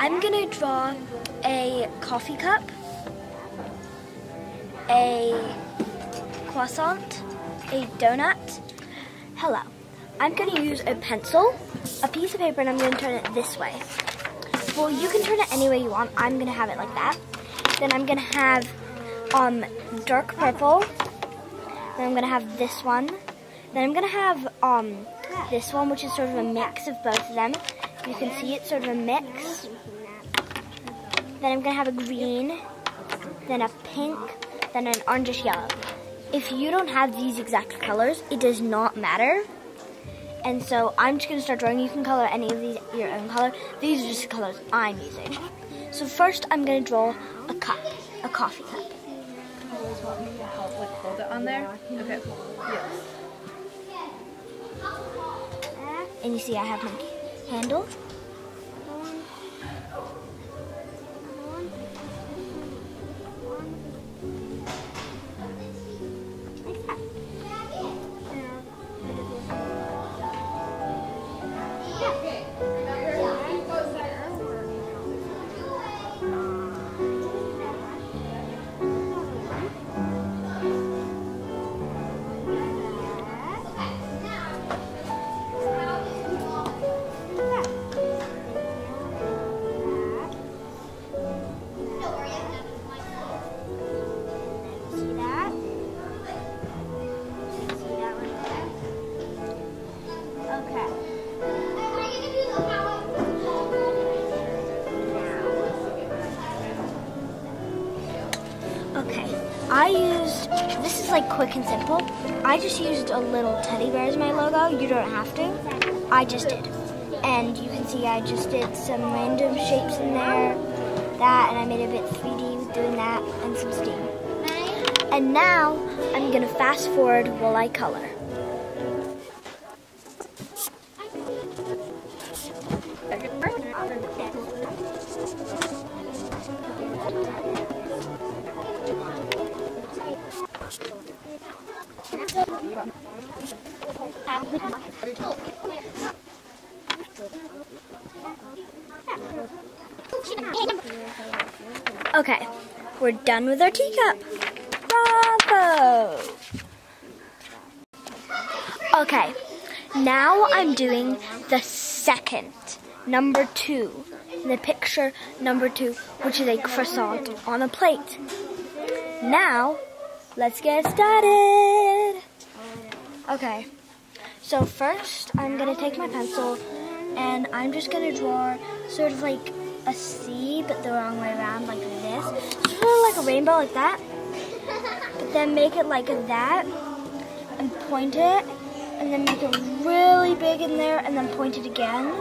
I'm gonna draw a coffee cup, a croissant, a donut. Hello. I'm gonna use a pencil, a piece of paper, and I'm gonna turn it this way. Well, you can turn it any way you want. I'm gonna have it like that. Then I'm gonna have um, dark purple. Then I'm gonna have this one. Then I'm gonna have um, this one, which is sort of a mix of both of them. You can see it's sort of a mix. Then I'm gonna have a green, then a pink, then an orangish yellow. If you don't have these exact colors, it does not matter. And so I'm just gonna start drawing. You can color any of these your own color. These are just the colors I'm using. So first I'm gonna draw a cup, a coffee cup. Want me to help like hold it on there? Okay. Yes. And you see I have my handle. I used, this is like quick and simple. I just used a little teddy bear as my logo. You don't have to. I just did. And you can see I just did some random shapes in there, that, and I made a bit 3D with doing that, and some steam. And now I'm gonna fast forward while I color. We're done with our teacup. Bravo! Okay, now I'm doing the second, number two, in the picture number two, which is a croissant on a plate. Now, let's get started. Okay, so first I'm gonna take my pencil and I'm just gonna draw sort of like a C, but the wrong way around, like this. Sort of like a rainbow, like that. But then make it like that, and point it, and then make it really big in there, and then point it again.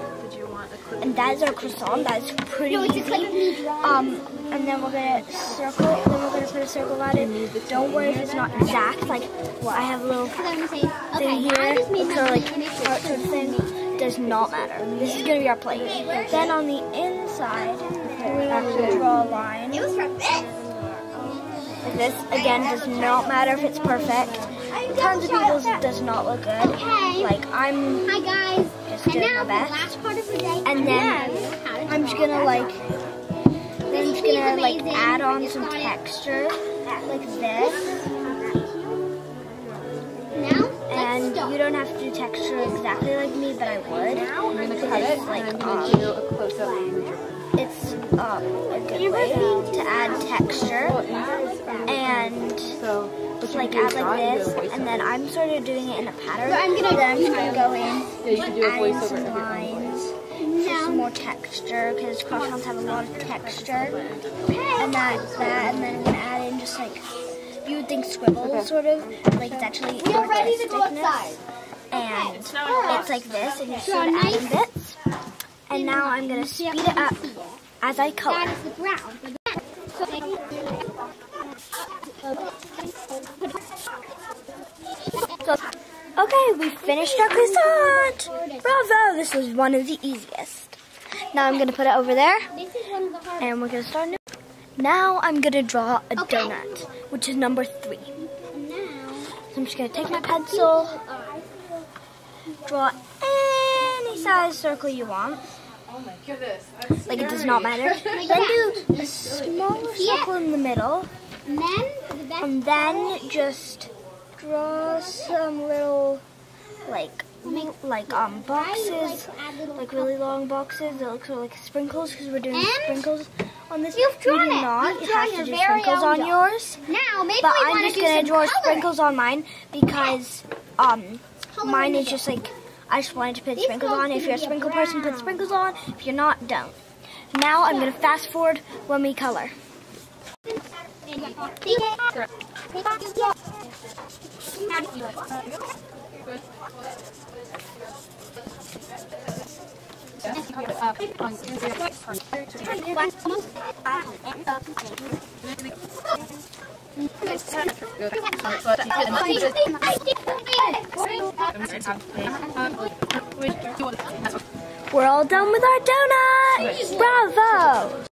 And that is our croissant. That is pretty easy. Um, and then we're gonna circle, then we're gonna put a circle around it. But don't worry if it's not exact. Like, well, I have a little thing here, so like heart sort of thing. Does not matter. This is gonna be our plate. Then on the inside, we're gonna actually draw a line. It was perfect. Like this again does not matter if it's perfect. Tons of people's does not look good. Okay. Like I'm Hi guys. just And doing now my the best. last part of the day. And then I'm just gonna like then I'm just gonna like add on some texture like this. Now, And you don't have to do texture exactly like me, but I would. I'm gonna cut it it's like and um, do a close up it's um, a good way to add texture and So what like can add like draw, you do this, and then I'm sort of doing it in a pattern. But I'm gonna- then I'm just gonna go in, Yeah, you can do a add some of your own lines, Now, for some more texture because croissants have a lot of texture, and that that, and then I'm gonna add in just like you would think scribble sort of like it's actually we are ready to go thickness. outside. and it's like this, and you sort of add in bits. And now I'm gonna speed it up as I That color. Okay, we finished our croissant. Bravo! This was one of the easiest. Now I'm gonna put it over there, this is one of the hardest. and we're gonna start new. Now I'm gonna draw a Okay. donut, which is number three. Now, So I'm just gonna take my pencil, draw any size circle you want. Oh my goodness. Like it does not scary. matter. Oh then do the smaller circle in the middle. And then the best And then just draw some little like like um boxes, like really long boxes that look sort of like sprinkles because we're doing And sprinkles on this. you've you drawn it. not. You've you drawn have your to do sprinkles on dog. yours. Now maybe But I'm just gonna draw coloring. sprinkles on mine because um Color mine is just like I just wanted to put sprinkles on. If you're a sprinkle person, put sprinkles on. If you're not, don't. Now I'm gonna fast forward when we color. We're all done with our donut. Bravo!